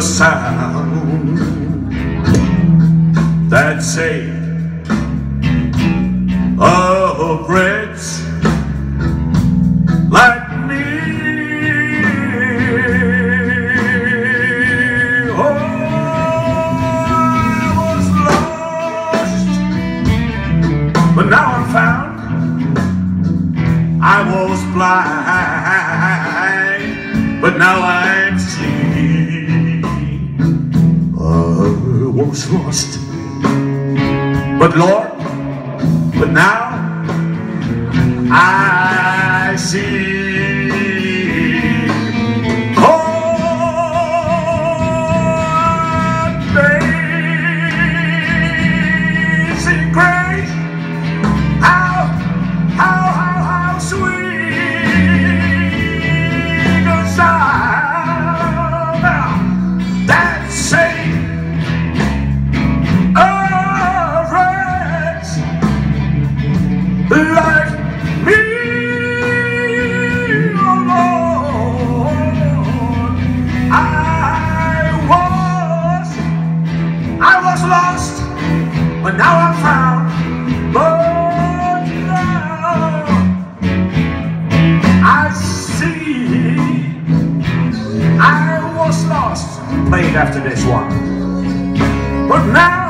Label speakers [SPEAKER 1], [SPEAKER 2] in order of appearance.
[SPEAKER 1] the sound that saved a wretch like me. Oh, I was lost, but now I'm found. I was blind, but now I see. Was lost, but Lord, but now but now I'm found. But now I see. I was lost. Played after this one, but now.